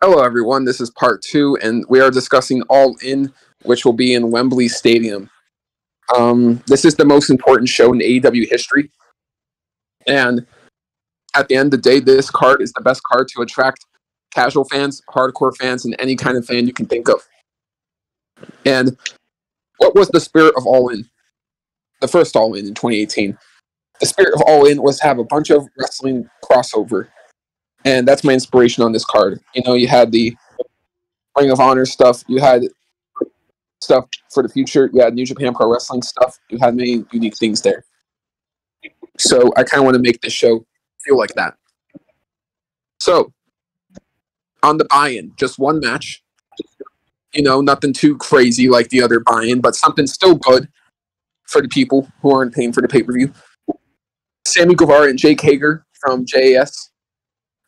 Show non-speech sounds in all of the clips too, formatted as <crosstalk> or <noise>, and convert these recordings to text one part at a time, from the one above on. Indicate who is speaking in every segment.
Speaker 1: Hello, everyone. This is part two, and we are discussing All In, which will be in Wembley Stadium. Um, this is the most important show in AEW history. And at the end of the day, this card is the best card to attract casual fans, hardcore fans, and any kind of fan you can think of. And what was the spirit of All In? The first All In in 2018. The spirit of All In was to have a bunch of wrestling crossover. And that's my inspiration on this card. You know, you had the Ring of Honor stuff, you had stuff for the future, you had New Japan Pro Wrestling stuff, you had many unique things there. So I kind of want to make this show feel like that. So, on the buy-in, just one match. You know, nothing too crazy like the other buy-in, but something still good for the people who aren't paying for the pay-per-view. Sammy Guevara and Jake Hager from JAS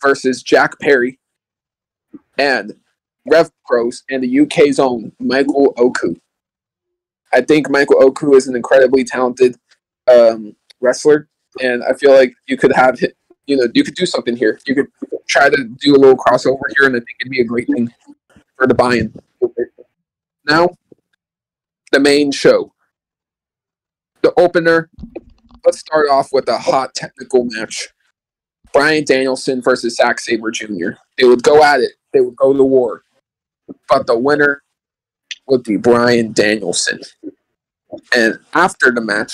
Speaker 1: versus Jack Perry and Rev Pro's and the UK's own Michael Oku. I think Michael Oku is an incredibly talented um, wrestler, and I feel like you could have hit, you know, you could do something here. You could try to do a little crossover here, and I think it'd be a great thing for the buy-in. Now, the main show, the opener. Let's start off with a hot technical match. Bryan Danielson versus Zack Sabre Jr. They would go at it. They would go to war. But the winner would be Bryan Danielson. And after the match,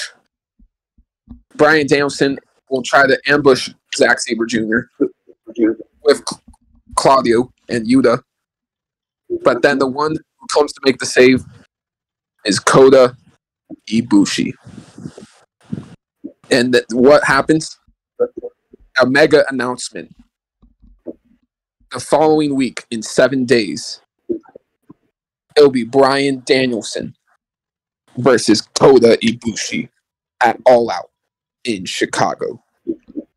Speaker 1: Bryan Danielson will try to ambush Zack Sabre Jr. with Claudio and Yuta. But then the one who comes to make the save is Kota Ibushi. And what happens? A mega announcement. The following week, in seven days, it'll be Bryan Danielson versus Kota Ibushi at All Out in Chicago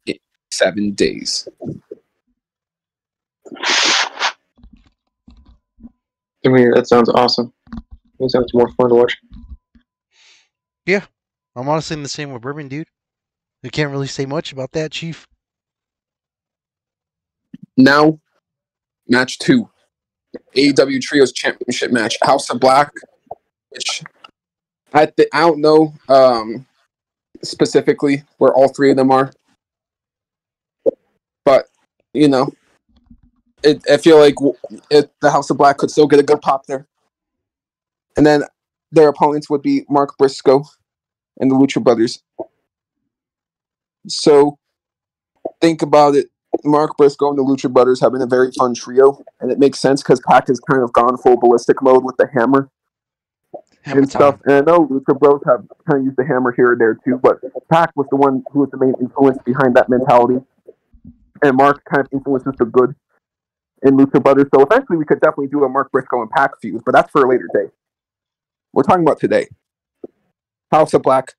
Speaker 1: in seven days.
Speaker 2: I mean, that sounds awesome. It sounds more fun to watch.
Speaker 3: Yeah, I'm honestly in the same with Bourbon, dude. You can't really say much about that, Chief.
Speaker 1: Now, match two. AEW Trios Championship match. House of Black, which I th- I don't know um, specifically where all three of them are, but you know, it, I feel like it, the House of Black could still get a good pop there. And then their opponents would be Mark Briscoe and the Lucha Brothers. So think about it. Mark Briscoe and the Lucha Brothers have been a very fun trio, and it makes sense because Pac has kind of gone full ballistic mode with the hammer
Speaker 3: Hammer
Speaker 1: and stuff. And I know Lucha Bros have kind of used the hammer here or there too, but Pac was the one who was the main influence behind that mentality, and Mark kind of influences the good in Lucha Brothers. So eventually, we could definitely do a Mark Briscoe and Pac feud, but that's for a later day. We're talking about today. House of Black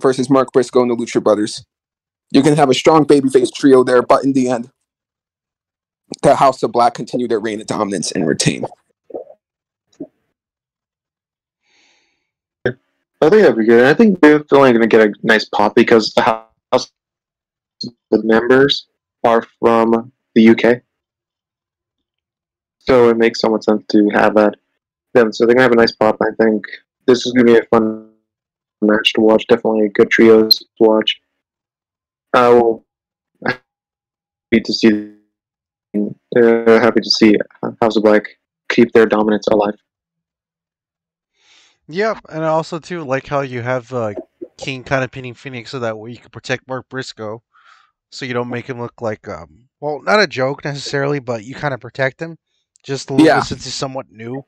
Speaker 1: versus Mark Briscoe and the Lucha Brothers. You can have a strong babyface trio there, but in the end, the House of Black continue their reign of dominance and retain.
Speaker 2: I think that'd be good. I think they're only going to get a nice pop because the house, the members are from the UK, so it makes so much sense to have that. Them, so they're gonna have a nice pop. I think this is gonna be a fun match to watch. Definitely a good trios to watch. I will happy to see. Uh, happy to see House of Black keep their dominance alive.
Speaker 3: Yep, and also too like how you have uh, King kind of pinning Phoenix so that way you can protect Mark Briscoe, so you don't make him look like um well not a joke necessarily, but you kind of protect him just a little
Speaker 1: Yeah.
Speaker 3: bit since he's somewhat new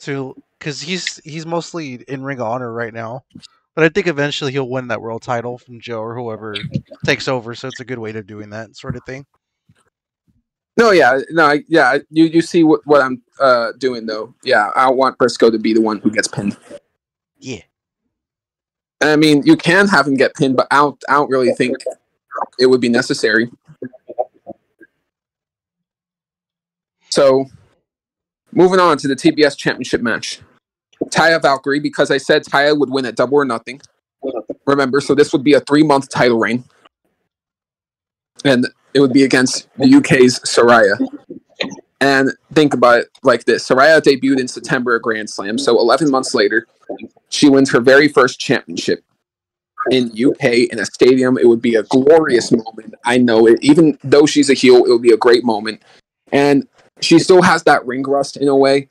Speaker 3: to because he's he's mostly in Ring of Honor right now, but I think eventually he'll win that world title from Joe or whoever <laughs> takes over. So it's a good way of doing that sort of thing.
Speaker 1: No, yeah, no, I- yeah. You you see what, what I'm uh, doing though. Yeah, I want Briscoe to be the one who gets pinned.
Speaker 3: Yeah.
Speaker 1: And I mean, you can have him get pinned, but I don't. I don't really think it would be necessary. So, moving on to the TBS Championship match, Taya Valkyrie, because I said Taya would win at Double or Nothing. Remember, so this would be a three-month title reign, and it would be against the UK's Saraya. And think about it like this: Saraya debuted in September at Grand Slam, so 11 months later, she wins her very first championship in UK in a stadium. It would be a glorious moment. I know it. Even though she's a heel, it would be a great moment. And she still has that ring rust in a way.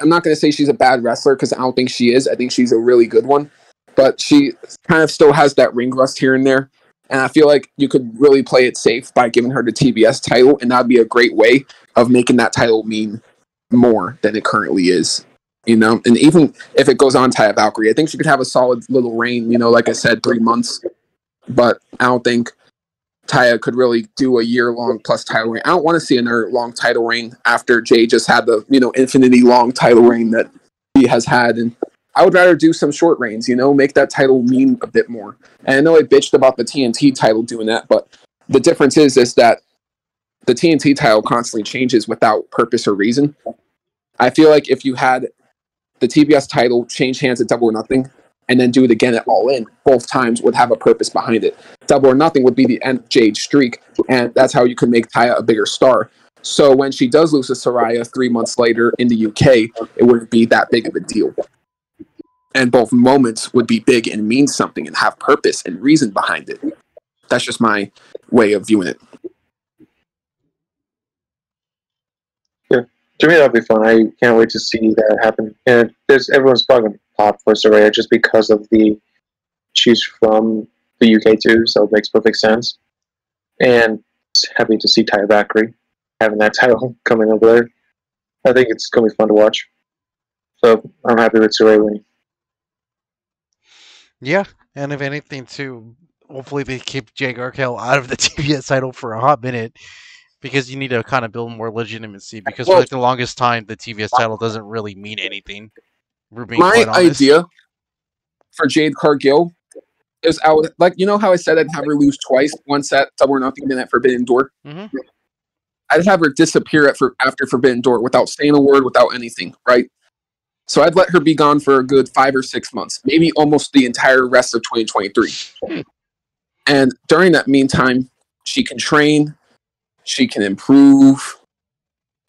Speaker 1: I'm not going to say she's a bad wrestler because I don't think she is. I think she's a really good one. But she kind of still has that ring rust here and there. And I feel like you could really play it safe by giving her the TBS title, and that'd be a great way of making that title mean more than it currently is. You know, and even if it goes on Taya Valkyrie, I think she could have a solid little reign. You know, like I said, three months. But I don't think Taya could really do a year long plus title reign. I don't want to see another long title reign after Jay just had the you know infinity long title reign that he has had, and I would rather do some short reigns. You know, make that title mean a bit more. And I know I bitched about the TNT title doing that, but the difference is is that the TNT title constantly changes without purpose or reason. I feel like if you had the TBS title change hands at Double or Nothing and then do it again at All In, both times would have a purpose behind it. Double or Nothing would be the end of Jade streak, and that's how you could make Taya a bigger star. So when she does lose to Saraya three months later in the UK, it wouldn't be that big of a deal. And both moments would be big and mean something and have purpose and reason behind it. That's just my way of viewing it.
Speaker 2: Yeah, to me that'd be fun. I can't wait to see that happen. And there's everyone's probably for Saraya just because of the she's from the UK too, so it makes perfect sense. And happy to see Taya Valkyrie having that <laughs> title coming over there. I think it's gonna be fun to watch. So I'm happy with Saraya winning.
Speaker 3: Yeah, and if anything, too, hopefully they keep Jade Cargill out of the <laughs> TBS title for a hot minute because you need to kind of build more legitimacy. Because
Speaker 1: Well-
Speaker 3: for like the longest time, the TBS title doesn't really mean anything.
Speaker 1: My idea for Jade Cargill is I would like you know how I said I'd have her lose twice, once at Double or Nothing, then at Forbidden Door.
Speaker 3: Mhm.
Speaker 1: I'd have her disappear at for after Forbidden Door without saying a word, without anything, right? So I'd let her be gone for a good five or six months, maybe almost the entire rest of 2023. And during that meantime, she can train, she can improve,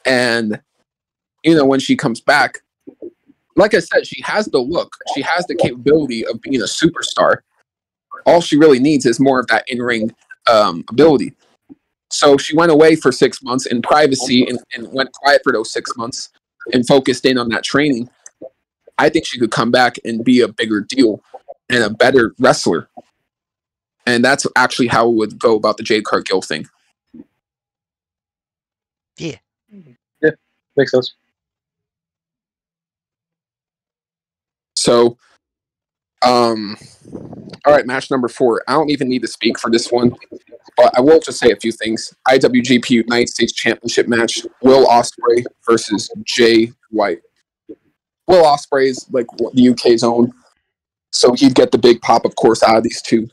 Speaker 1: and you know when she comes back, like I said, she has the look, she has the capability of being a superstar. All she really needs is more of that in ring um, ability. So she went away for six months in privacy and, and went quiet for those six months and focused in on that training. I think she could come back and be a bigger deal and a better wrestler. And that's actually how it would go about the Jade Cargill thing. Yeah.
Speaker 2: Yeah, makes sense.
Speaker 1: So, um, all right, match number four. I don't even need to speak for this one, but I will just say a few things. IWGP United States Championship match: Will Ospreay versus Jay White. Will Ospreay is like the UK's own, so he'd get the big pop, of course, out of these two.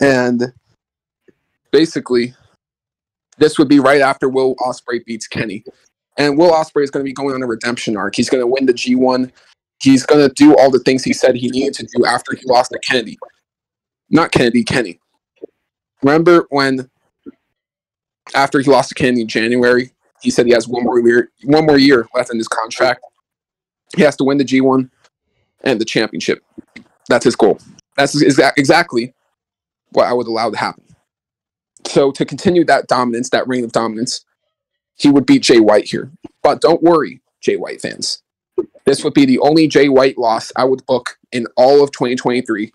Speaker 1: And basically, this would be right after Will Ospreay beats Kenny. And Will Ospreay is going to be going on a redemption arc. He's going to win the G1 he's going to do all the things he said he needed to do after he lost to Kennedy. Not Kennedy, Kenny. Remember when, after he lost to Kennedy in January, he said he has one more year, one more year left in his contract. He has to win the G1 and the championship. That's his goal. That's exa- exactly what I would allow to happen. So to continue that dominance, that reign of dominance, he would beat Jay White here. But don't worry, Jay White fans. This would be the only Jay White loss I would book in all of 2023,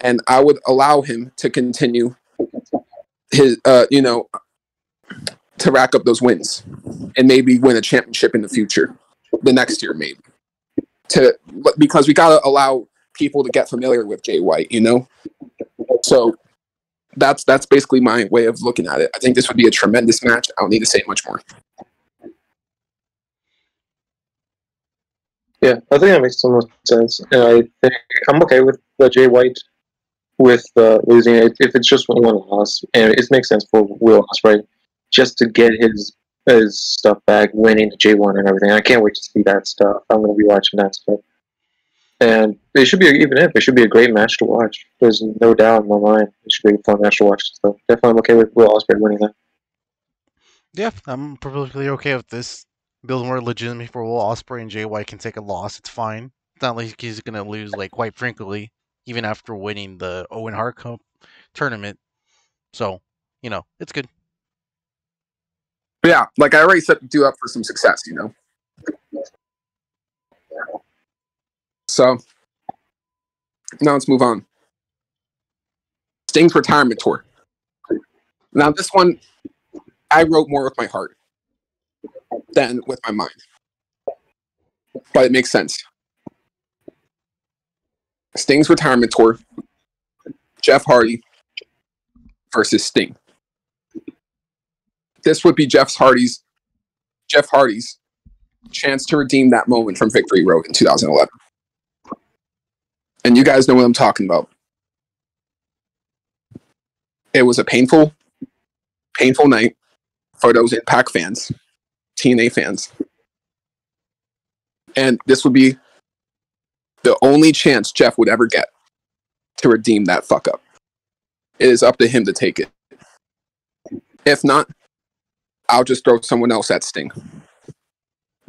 Speaker 1: and I would allow him to continue his, uh, you know, to rack up those wins and maybe win a championship in the future, the next year maybe. To because we gotta allow people to get familiar with Jay White, you know. So that's that's basically my way of looking at it. I think this would be a tremendous match. I don't need to say much more.
Speaker 2: Yeah, I think that makes the most sense. And I think I'm okay with the Jay White with uh, losing it if it's just one loss, and it makes sense for Will Ospreay just to get his his stuff back, winning the G1 and everything. I can't wait to see that stuff. I'm going to be watching that stuff, and it should be even if it should be a great match to watch. There's no doubt in my mind it should be a fun match to watch. So definitely, I'm okay with Will Ospreay winning that.
Speaker 3: Yeah, I'm perfectly okay with this. Build more legitimacy for Will Ospreay and JY can take a loss. It's fine. It's not like he's gonna lose. Like quite frankly, even after winning the Owen Hart Cup tournament. So you know, it's good.
Speaker 1: Yeah, like I already set you up for some success, you know. So now let's move on. Sting's retirement tour. Now this one, I wrote more with my heart than with my mind, but it makes sense. Sting's retirement tour. Jeff Hardy versus Sting this would be Jeff Hardy's Jeff Hardy's chance to redeem that moment from Victory Road in 2011. And you guys know what I'm talking about. It was a painful, painful night for those Impact fans, TNA fans. And this would be the only chance Jeff would ever get to redeem that fuck up. It is up to him to take it. If not, I'll just throw someone else at Sting,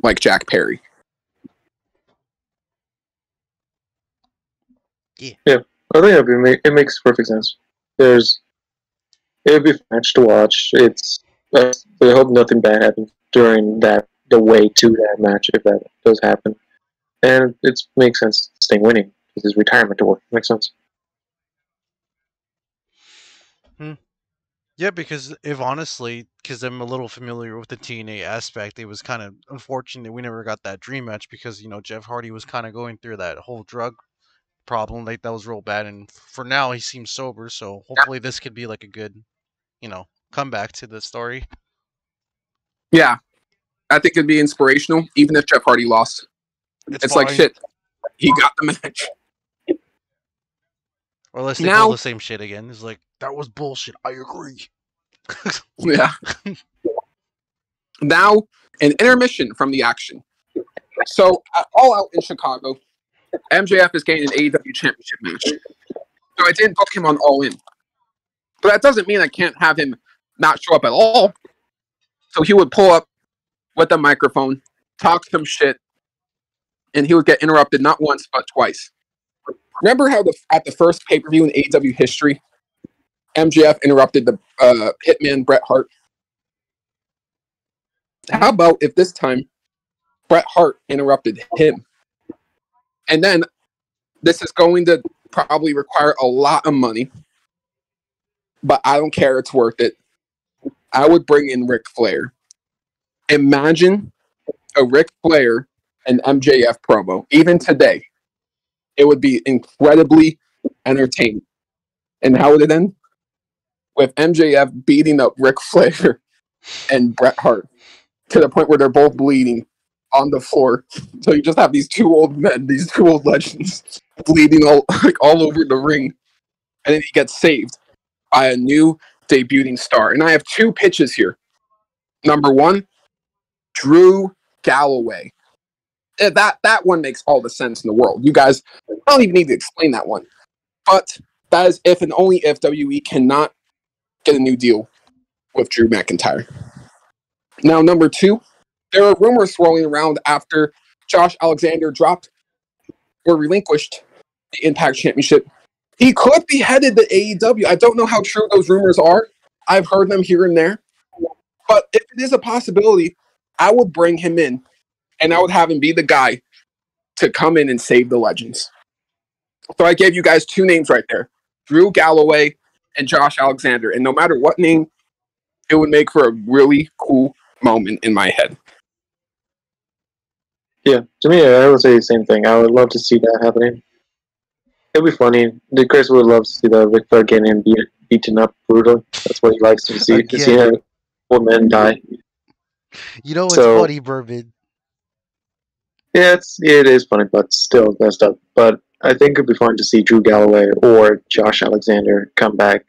Speaker 1: like Jack Perry. Yeah.
Speaker 2: yeah I think it'd it makes perfect sense. There's it'd be a match to watch. It's uh, I hope nothing bad happens during that the way to that match if that does happen, and it makes sense. Sting winning because his retirement tour makes sense. Hmm.
Speaker 3: Yeah, because if honestly, because I'm a little familiar with the TNA aspect, it was kind of unfortunate we never got that dream match because you know Jeff Hardy was kind of going through that whole drug problem, like that was real bad, and for now he seems sober, so hopefully this could be like a good, you know, comeback to the story.
Speaker 1: Yeah, I think it'd be inspirational, even if Jeff Hardy lost. It's, like shit. He got the match.
Speaker 3: Or unless they
Speaker 1: Now-
Speaker 3: pull the same shit again. It's like that was bullshit. I agree. <laughs>
Speaker 1: Yeah. now, an intermission from the action. So, at All Out in Chicago, MJF is getting an AEW championship match. So, I didn't book him on All In. But that doesn't mean I can't have him not show up at all. So, he would pull up with a microphone, talk some shit, and he would get interrupted not once, but twice. Remember how the, at the first pay per view in AEW history, MJF interrupted the uh, Hitman Bret Hart? How about if this time Bret Hart interrupted him? And then this is going to probably require a lot of money, but I don't care. It's worth it. I would bring in Ric Flair. Imagine a Ric Flair and MJF promo, even today. It would be incredibly entertaining. And how would it end? With MJF beating up Ric <laughs> Flair and Bret Hart to the point where they're both bleeding on the floor. So you just have these two old men, these two old legends, bleeding all <laughs> like all over the ring, and then he gets saved by a new debuting star. And I have two pitches here. Number one, Drew Galloway. Eh, That that one makes all the sense in the world. You guys don't even need to explain that one. But that is if and only if WE cannot get a new deal with Drew McIntyre. Now, number two, there are rumors swirling around after Josh Alexander dropped or relinquished the Impact Championship. He could be headed to AEW. I don't know how true those rumors are. I've heard them here and there. But if it is a possibility, I would bring him in and I would have him be the guy to come in and save the legends. So I gave you guys two names right there Drew Galloway and Josh Alexander. And no matter what name, it would make for a really cool moment in my head.
Speaker 2: Yeah, to me, I would say the same thing. I would love to see that happening. It'd be funny. The Chris would love to see the Ric Flair getting beat, beaten up brutally. That's what he likes to see. To see old men die.
Speaker 3: You know it's
Speaker 2: So-
Speaker 3: funny, Bourbon.
Speaker 2: Yeah, it's it is funny, but still messed up. But I think it'd be fun to see Drew Galloway or Josh Alexander come back.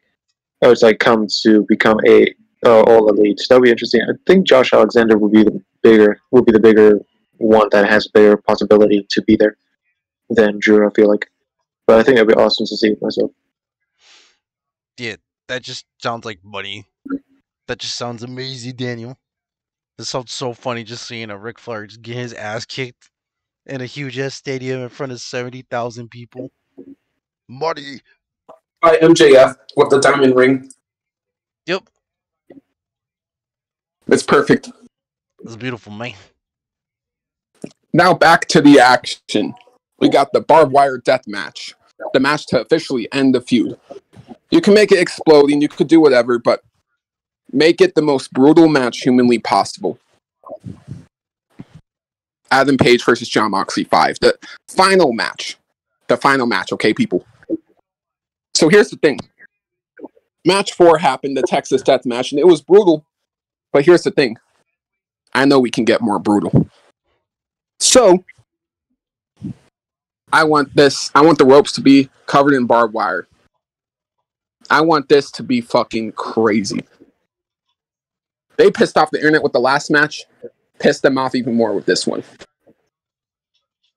Speaker 2: Or it's like come to become a uh, all elite. That'd be interesting. I think Josh Alexander would be the bigger would be the bigger one that has bigger possibility to be there than Drew. I feel like, but I think it'd be awesome to see it myself.
Speaker 3: Yeah, that just sounds like money. That just sounds amazing, Daniel. This sounds so funny just seeing a Ric Flair just get his ass kicked in a huge ass stadium in front of 70,000 people. Marty.
Speaker 1: By MJF with the diamond ring.
Speaker 3: Yep.
Speaker 1: It's perfect.
Speaker 3: It's beautiful, man.
Speaker 1: Now back to the action. We got the barbed wire death match. The match to officially end the feud. You can make it exploding, you could do whatever, but make it the most brutal match humanly possible. Adam Page versus Jon Moxley 5. The final match. The final match, okay, people? So here's the thing. Match four happened, the Texas Death Match, and it was brutal. But here's the thing. I know we can get more brutal. So I want this. I want the ropes to be covered in barbed wire. I want this to be fucking crazy. They pissed off the internet with the last match. Pissed them off even more with this one.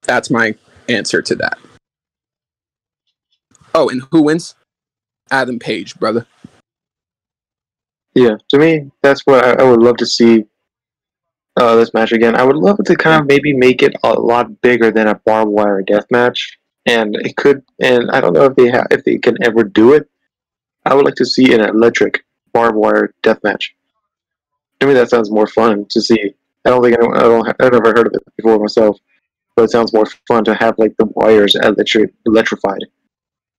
Speaker 1: That's my answer to that. Oh, and who wins? Adam Page, brother.
Speaker 2: Yeah, to me, that's what I, I would love to see uh, this match again. I would love to kind of maybe make it a lot bigger than a barbed wire death match, and it could. And I don't know if they ha- if they can ever do it. I would like to see an electric barbed wire death match. To me, that sounds more fun to see. I don't think I don't I've never heard of it before myself, but it sounds more fun to have like the wires electric electrified.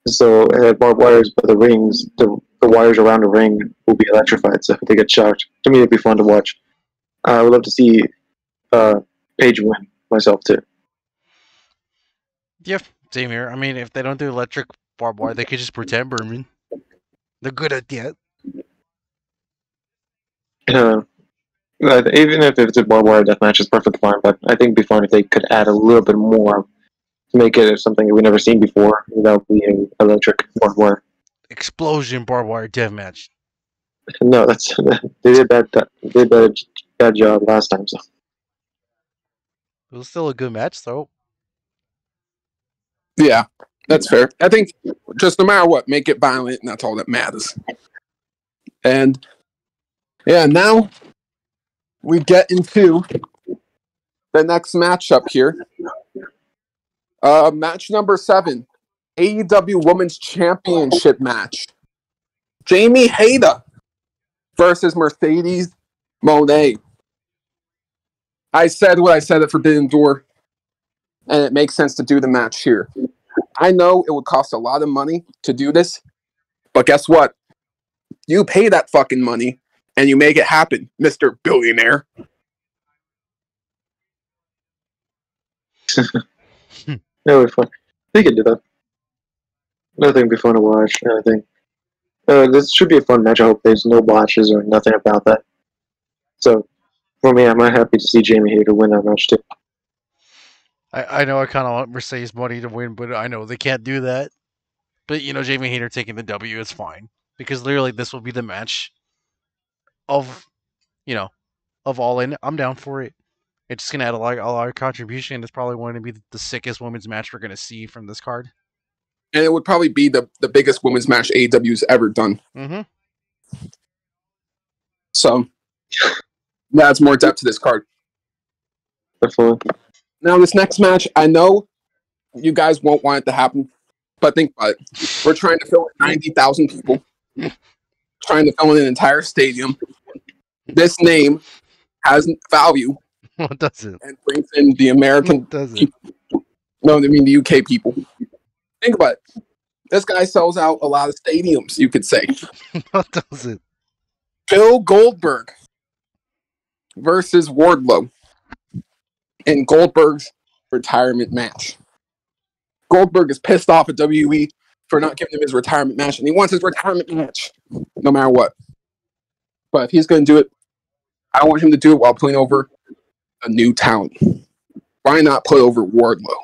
Speaker 2: So uh, barbed wires but the rings, the, the wires around the ring will be electrified. So if they get shocked, to me it'd be fun to watch. I would love to see uh, Page win myself too.
Speaker 3: Yeah, same here. I mean, if they don't do electric barbed wire, they could just pretend Berman. They're good at that.
Speaker 2: Uh, even if it's a barbed wire death match, it's perfectly fine. But I think it'd be fun if they could add a little bit more to make it something we've never seen before without being electric barbed wire.
Speaker 3: Explosion barbed wire death match. <laughs>
Speaker 2: No, that's <laughs> they did bad. They did bad, bad job last time. So
Speaker 3: It was still a good match, though.
Speaker 1: Yeah, that's fair. I think just no matter what, make it violent, and that's all that matters. And yeah, now we get into the next matchup here. Uh, match number seven, AEW Women's Championship match. Jamie Hayter versus Mercedes Moné. I said what I said at Forbidden Door, and it makes sense to do the match here. I know it would cost a lot of money to do this, but guess what? You pay that fucking money and you make it happen, Mr. Billionaire.
Speaker 2: that would be fun. They could do that. Think it'd be fun to watch. I think uh, this should be a fun match. I hope there's no botches or nothing about that. So for me, I'm happy to see Jamie Hayter win that match too.
Speaker 3: I, I know I kind of want Mercedes money to win, but I know they can't do that. But you know, Jamie Hayter taking the W is fine because literally this will be the match of, you know, of all in. I'm down for it. It's just gonna add a lot, a lot of contribution. It's probably going to be the sickest women's match we're gonna see from this card.
Speaker 1: And it would probably be the, the biggest women's match AEW's ever done.
Speaker 3: Mm-hmm.
Speaker 1: So that's more depth to this card.
Speaker 2: Definitely.
Speaker 1: Now, this next match, I know you guys won't want it to happen, but think about it. We're trying to fill in 90,000 people, trying to fill in an entire stadium. This name has value <laughs>
Speaker 3: What does it?
Speaker 1: and brings in the American,
Speaker 3: What does it?
Speaker 1: no, I mean the UK people. Think about it. This guy sells out a lot of stadiums, you could say. <laughs>
Speaker 3: What does it?
Speaker 1: Bill Goldberg versus Wardlow in Goldberg's retirement match. Goldberg is pissed off at WWE for not giving him his retirement match, and he wants his retirement match no matter what. But if he's going to do it, I want him to do it while putting over a new talent. Why not put over Wardlow?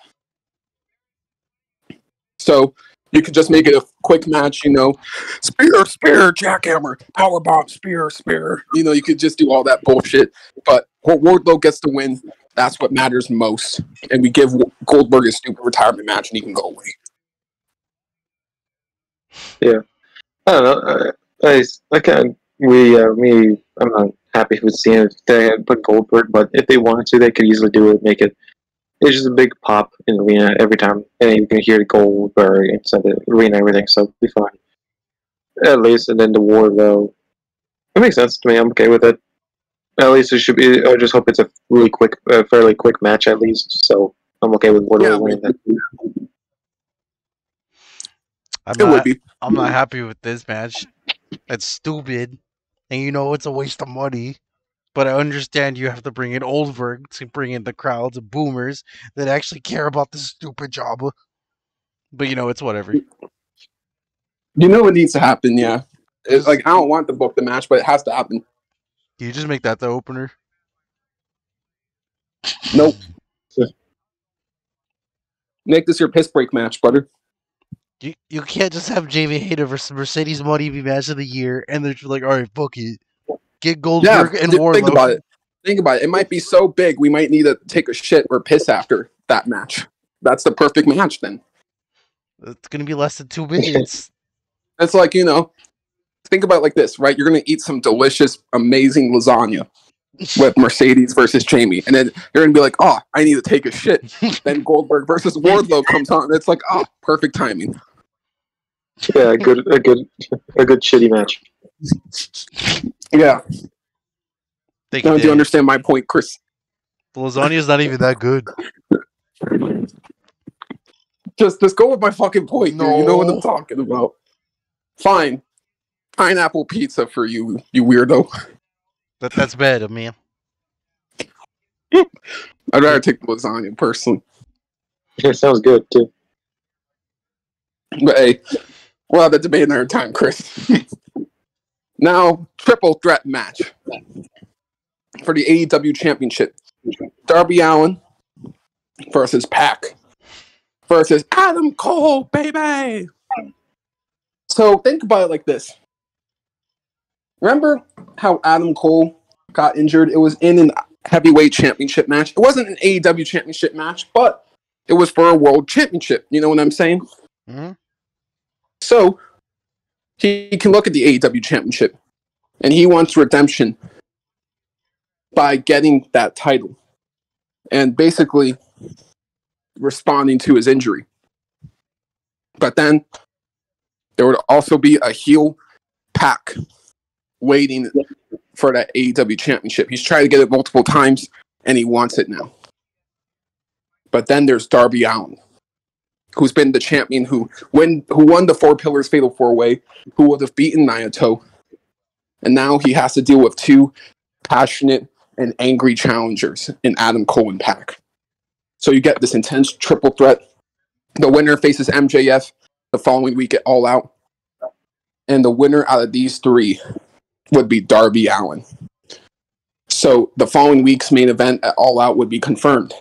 Speaker 1: So you could just make it a quick match, you know, spear, spear, jackhammer, power bomb, spear, spear. You know, you could just do all that bullshit. But Wardlow gets the win. That's what matters most. And we give Goldberg a stupid retirement match, and he can go away.
Speaker 2: Yeah, I don't know. I, I, I kind we, uh, me, I'm not happy with seeing if they had put Goldberg, but if they wanted to, they could easily do it. Make it. It's just a big pop in the arena every time, and you can hear the Goldberg inside the arena, and everything. So it'll be fine. At least, and then the Wardlow, it makes sense to me. I'm okay with it. At least it should be. I just hope it's a really quick, uh, fairly quick match at least. So I'm okay with Wardlow
Speaker 1: Yeah,
Speaker 2: winning that.
Speaker 3: I'm
Speaker 1: It would
Speaker 3: not,
Speaker 1: be.
Speaker 3: I'm not happy with this match. It's stupid, and you know it's a waste of money. But I understand you have to bring in Oldberg to bring in the crowds of boomers that actually care about this stupid job. But you know, it's whatever.
Speaker 1: You know what needs to happen, yeah. It's like I don't want to book the match, but it has to happen.
Speaker 3: Can You just make that the opener.
Speaker 1: Nope. Make this your piss break match, butter.
Speaker 3: You you can't just have Jamie Hayter versus Mercedes Money be match of the year, and they're just like, all right, book it. Get
Speaker 1: Yeah,
Speaker 3: Goldberg and
Speaker 1: th-
Speaker 3: Wardlow.
Speaker 1: think about it. Think about it. It might be so big we might need to take a shit or piss after that match. That's the perfect match then.
Speaker 3: It's gonna be less than two minutes. <laughs>
Speaker 1: It's like, you know, think about it like this, right? You're gonna eat some delicious, amazing lasagna <laughs> with Mercedes versus Jamie, and then you're gonna be like, "Oh, I need to take a shit." <laughs> then Goldberg versus Wardlow comes on, and it's like, "Oh, perfect timing."
Speaker 2: Yeah, a good, a good, a good shitty match.
Speaker 1: Yeah.
Speaker 3: Thank
Speaker 1: Now,
Speaker 3: you,
Speaker 1: do you understand my point, Chris?
Speaker 3: The lasagna is not even that good.
Speaker 1: Just, just go with my fucking point. here. You know what I'm talking about. Fine. Pineapple pizza for you, you weirdo.
Speaker 3: That that's better, man. <laughs>
Speaker 1: I'd rather take the lasagna personally.
Speaker 2: It sounds good too.
Speaker 1: But hey, we'll have that debate another time, Chris. <laughs> now, triple threat match for the AEW Championship. Darby Allin versus Pac versus Adam Cole, baby. So think about it like this. Remember how Adam Cole got injured? It was in an heavyweight championship match. It wasn't an AEW championship match, but it was for a world championship. You know what I'm saying?
Speaker 3: hmm
Speaker 1: So he can look at the AEW championship and he wants redemption by getting that title and basically responding to his injury. But then there would also be a heel Pac waiting for that AEW championship. He's tried to get it multiple times and he wants it now. But then there's Darby Allin, who's been the champion who when who won the Four Pillars Fatal Four Way, who would have beaten Naito, and now he has to deal with two passionate and angry challengers in Adam Cole and Pac. So you get this intense triple threat. The winner faces MJF the following week at All Out, and the winner out of these three would be Darby Allin. So the following week's main event at All Out would be confirmed.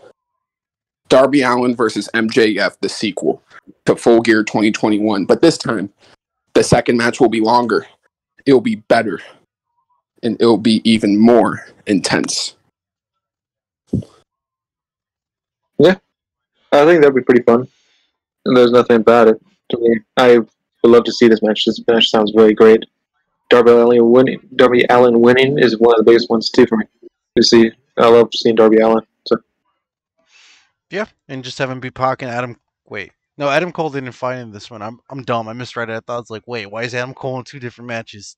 Speaker 1: Darby Allin versus MJF, the sequel to Full Gear 2021. But this time, the second match will be longer. It'll be better. And it'll be even more intense.
Speaker 2: Yeah, I think that'd be pretty fun. And there's nothing bad it to me. I would love to see this match. This match sounds really great. Darby Allin winning. Darby Allin winning is one of the biggest ones too for me to see. I love seeing Darby Allin.
Speaker 3: Yeah, and just have him be Pac and Adam. Wait, no, Adam Cole didn't fight in this one. I'm I'm dumb. I misread it. I thought it was like, wait, why is Adam Cole in two different matches?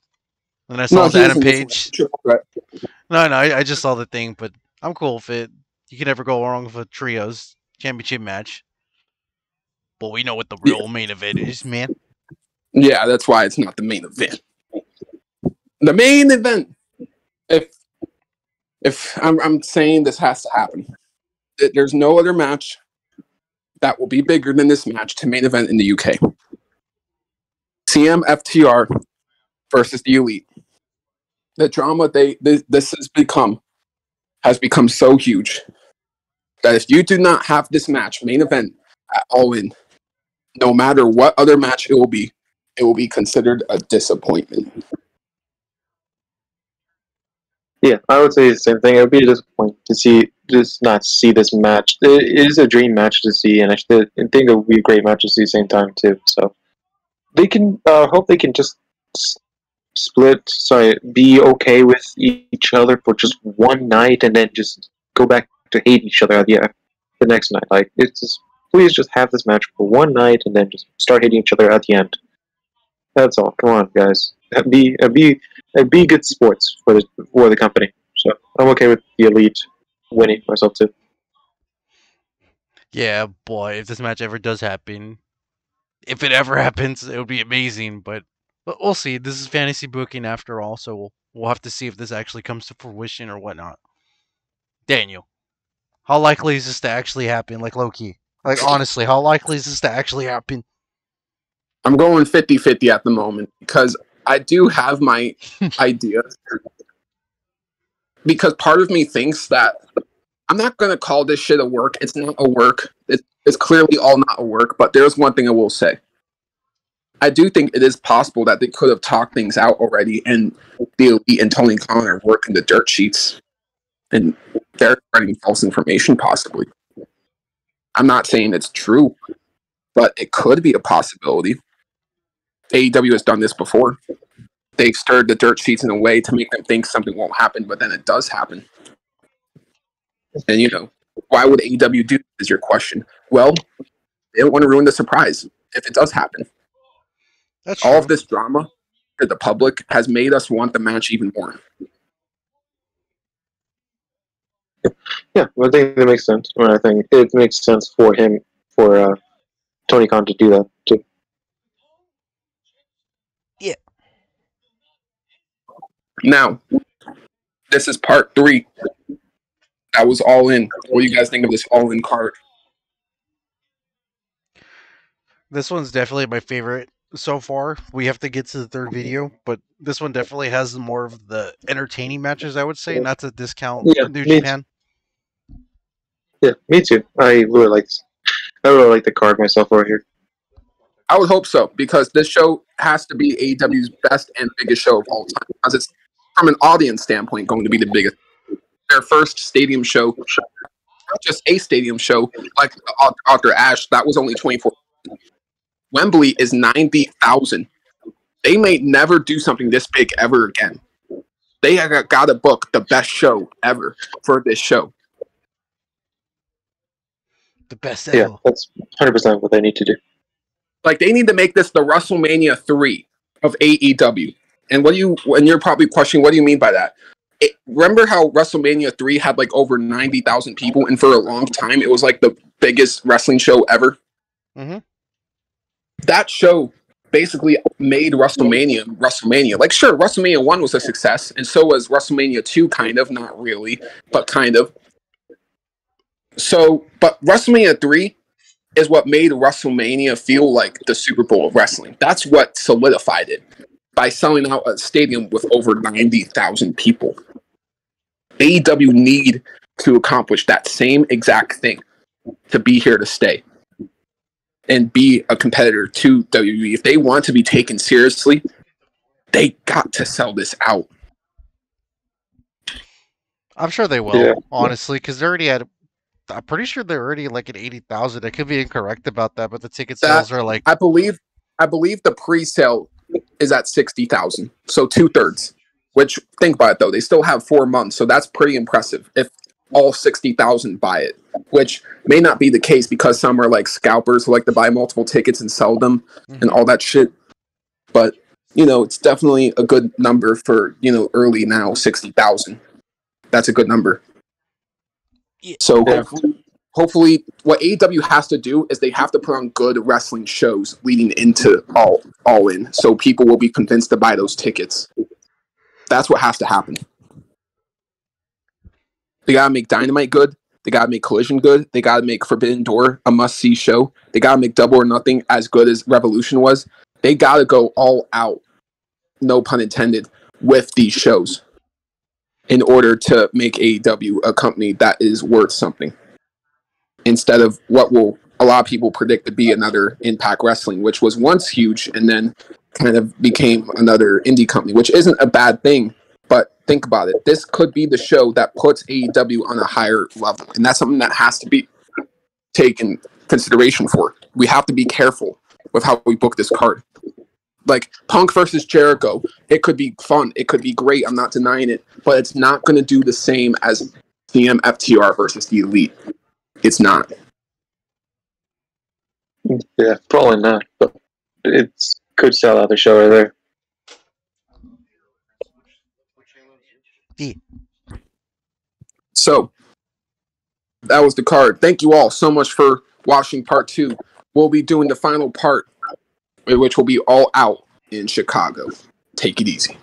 Speaker 3: And then I saw the Adam
Speaker 1: isn't this one.
Speaker 3: Page.
Speaker 1: Threat.
Speaker 3: No, no, I, I just saw the thing, but I'm cool with it. You can never go wrong with a trios championship match. But we know what the
Speaker 1: Yeah.
Speaker 3: real main event is, man.
Speaker 1: Yeah, that's why it's not the main event. The main event. If if I'm I'm saying this has to happen. Th- There's no other match that will be bigger than this match to main event in the UK. CMFTR versus the Elite. The drama they this, this has become has become so huge that if you do not have this match main event at all in, no matter what other match it will be, it will be considered a disappointment.
Speaker 2: Yeah, I would say the same thing. It would be a disappointment to see just not see this match. It is a dream match to see, and I think it would be a great match to see at the same time too. So they can uh, hope they can just split. Sorry, be okay with each other for just one night, and then just go back to hate each other the the next night. Like it's just please just have this match for one night, and then just start hating each other at the end. That's all. Come on, guys. Be be be good sports for the for the company. So I'm okay with the elite winning myself too.
Speaker 3: Yeah, boy, if this match ever does happen, if it ever <laughs> happens, it would be amazing. But, but we'll see. This is fantasy booking after all, so we'll we'll have to see if this actually comes to fruition or whatnot. Daniel, how likely is this to actually happen? Like Loki, like honestly, how likely is this to actually happen?
Speaker 1: I'm going 50-50 at the moment because I do have my <laughs> ideas. Because part of me thinks that I'm not going to call this shit a work. It's not a work. It's, it's clearly all not a work. But there's one thing I will say. I do think it is possible that they could have talked things out already, and the elite and Tony Khan are working the dirt sheets, and they're spreading false information, possibly. I'm not saying it's true, but it could be a possibility. AEW has done this before. They've stirred the dirt sheets in a way to make them think something won't happen, but then it does happen. And you know, why would AEW do is your question. Well, they don't want to ruin the surprise if it does happen.
Speaker 3: That's
Speaker 1: All
Speaker 3: true.
Speaker 1: of this drama for the public has made us want the match even more.
Speaker 2: Yeah, I think that makes sense. I think it makes sense for him, for uh, Tony Khan to do that too.
Speaker 1: Now, this is part three. That was all in. What do you guys think of this all in card?
Speaker 3: This one's definitely my favorite so far. We have to get to the third video, but this one definitely has more of the entertaining matches. I would say, not to discount
Speaker 2: Yeah,
Speaker 3: New
Speaker 2: me
Speaker 3: Japan.
Speaker 2: Yeah, me too. I really like. I really like the card myself over here.
Speaker 1: I would hope so because this show has to be AEW's best and biggest show of all time because it's from an audience standpoint going to be the biggest. Their first stadium show, not just a stadium show like Arthur Ashe, that was only 24. Wembley is 90,000. They may never do something this big ever again. They got got to book the best show ever for this show.
Speaker 3: The best
Speaker 2: Yeah,
Speaker 3: ever.
Speaker 2: that's hundred percent what they need to do.
Speaker 1: Like they need to make this the WrestleMania three of AEW. And what do you? And you're probably questioning, what do you mean by that? It, remember how WrestleMania three had like over ninety thousand people, and for a long time it was like the biggest wrestling show ever.
Speaker 3: Mhm.
Speaker 1: That show basically made WrestleMania WrestleMania. Like, sure, WrestleMania one was a success, and so was WrestleMania two, kind of, not really, but kind of. So, but WrestleMania three is what made WrestleMania feel like the Super Bowl of wrestling. That's what solidified it by selling out a stadium with over 90,000 people. AEW need to accomplish that same exact thing to be here to stay and be a competitor to WWE. If they want to be taken seriously, they got to sell this out.
Speaker 3: I'm sure they will,
Speaker 2: Yeah.
Speaker 3: honestly, because they're already at. I'm pretty sure they're already like at eighty thousand. I could be incorrect about that, but the ticket
Speaker 1: That-
Speaker 3: sales are like
Speaker 1: I believe I believe the pre-sale is at 60,000. So two-thirds. Which think about it though, they still have 4 months, so that's pretty impressive if all 60,000 buy it, which may not be the case because some are like scalpers who like to buy multiple tickets and sell them mm-hmm. and all that shit. But, you know, it's definitely a good number for, you know, early now 60,000. That's a good number.
Speaker 3: Yeah.
Speaker 1: So hopefully, hopefully what AEW has to do is they have to put on good wrestling shows leading into all all in so people will be convinced to buy those tickets. That's what has to happen. They gotta make Dynamite good. They gotta make Collision good. They gotta make Forbidden Door a must see show. They gotta make Double or Nothing as good as Revolution was. They gotta go all out, no pun intended, with these shows in order to make AEW a company that is worth something instead of what will a lot of people predict to be another Impact Wrestling, which was once huge and then kind of became another indie company, which isn't a bad thing. But think about it. This could be the show that puts AEW on a higher level. And that's something that has to be taken consideration for. We have to be careful with how we book this card. Like Punk versus Jericho. It could be fun. It could be great. I'm not denying it, but it's not going to do the same as CM FTR versus the Elite. It's not.
Speaker 2: Yeah, probably not, but it could sell out the show right there.
Speaker 1: So that was the card. Thank you all so much for watching part two. We'll be doing the final part, which will be all out in Chicago. Take it easy.